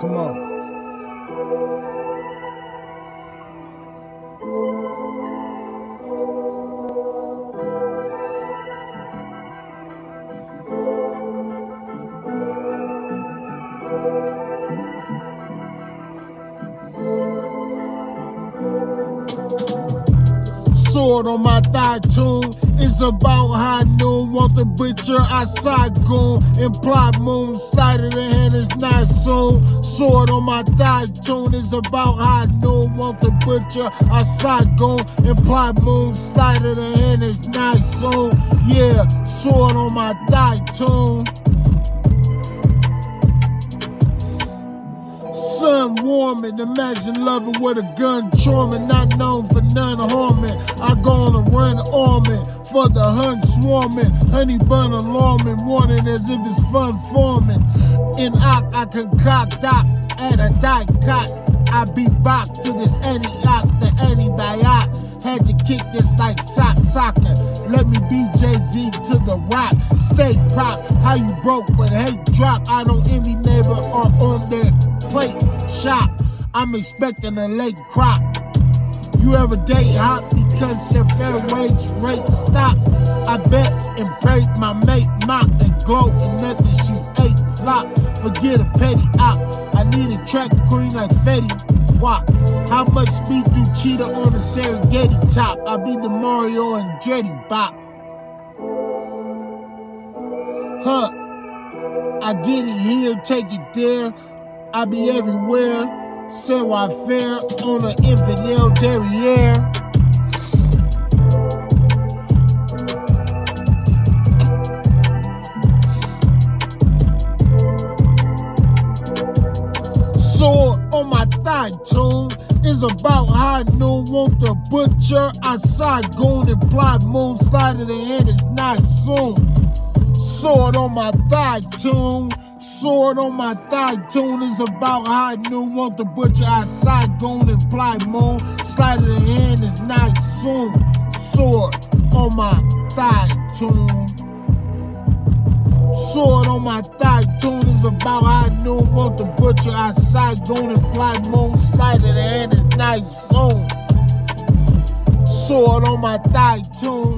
Come on. sword on my thigh tune. It's about high noon. Want the butcher outside goon. Moon. Of the hand is not soon. Sword on my thigh tune. is about high noon. Want the butcher outside goon. Implied moon. Slide of the hand is not soon. Yeah, sword on my thigh tune. Sun warming. Imagine loving with a gun charming, not known for none harming. I go on a run arming for the hunt swarming. Honey bun alarming, warning as if it's fun forming. In Ock, I concoct doc at a dike cock. I be back to this antioch, the antibiotic. Had to kick this like sock soccer. Let me be Jay-Z to the rock. Stay prop, how you broke but hate drop. I don't envy neighbor or on their plate shop. I'm expecting a late crop. You ever date hot because your fair wage rate stop? I bet and pray my mate mock and glow and nothing she's eight flop. Forget a petty out. I need a track queen like Fetty Wap. How much speed do cheetah on the Serengeti top? I be the Mario and Jetty Bop. Huh. I get it here, take it there. I be everywhere. Say why fair on an infidel derriere. Sword on my thigh tune is about high noon. Want the butcher I saw goon implied moon slide of the hand is not soon. Sword on my thigh tune. Sword on my thigh tune is about high noon. Want the butcher outside goon implied moon slide of the hand is not soon. Sword on my thigh tune. Sword on my thigh tune is about high noon. Want the butcher outside goon implied moon slide of the hand is not soon. Sword on my thigh tune.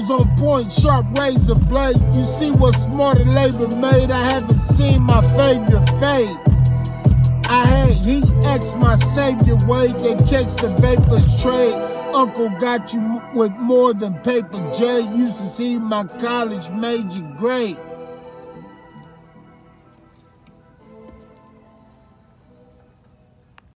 On point, sharp razor blade. You see what smarter labor made? I haven't seen my favorite fade. I had Heat X, my savior way. They catch the vapors trade. Uncle got you with more than paper J. Used to see my college major grade.